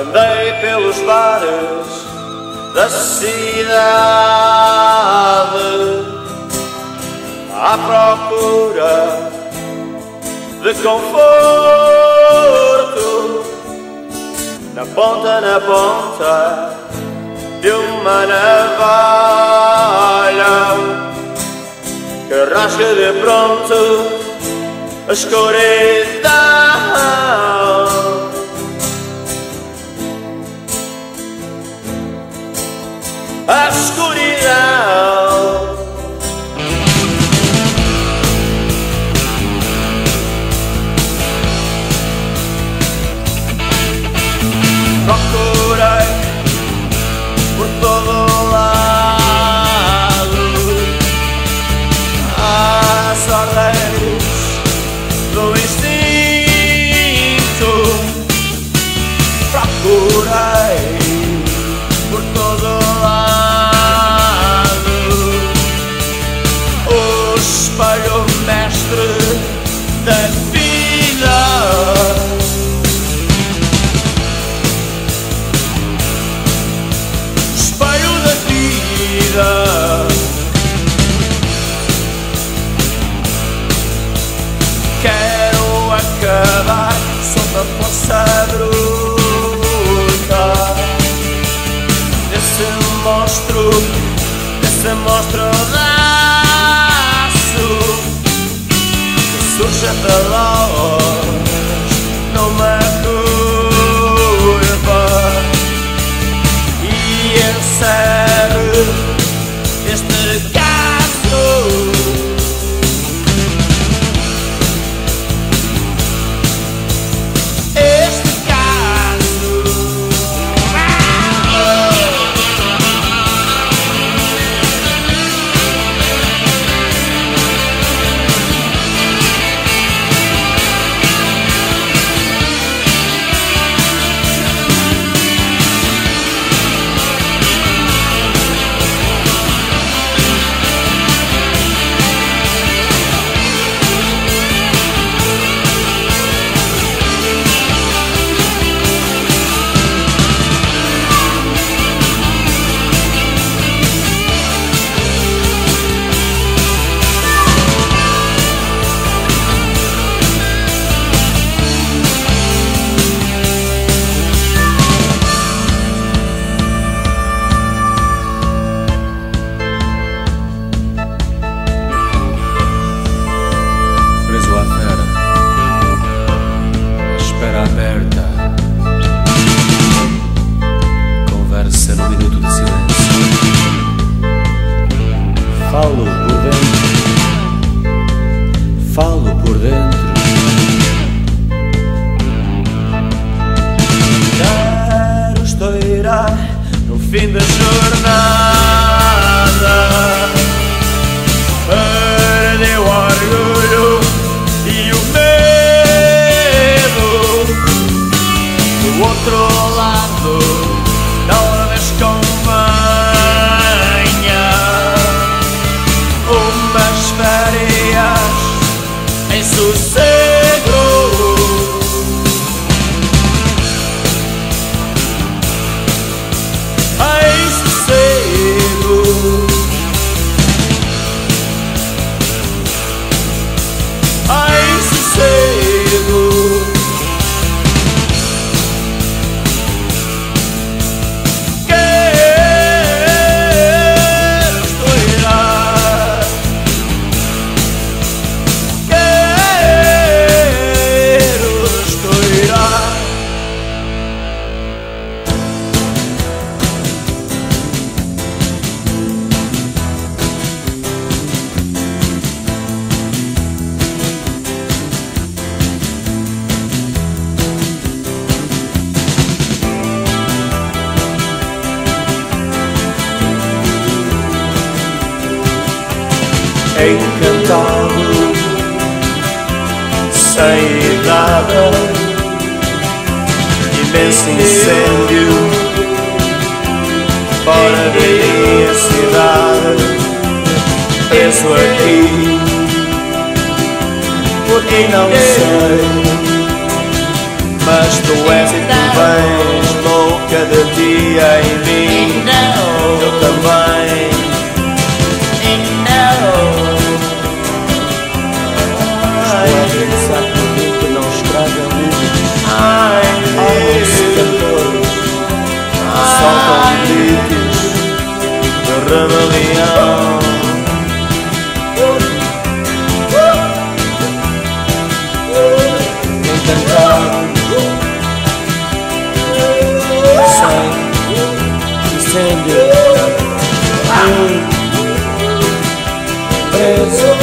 Andei pelos bares da cidade à procura de conforto na ponta, na ponta de uma navalha que rasga de pronto a escuridão. ostro da su Suše fim da jornada. Perdeu o orgulho e o medo. Do outro lado, talvez convenha umas férias em sossego. Encantado, sem idade, imenso incêndio, fora da minha cidade, preso aqui, porque não sei Mas tu és e tu vens louca Incêndio Preso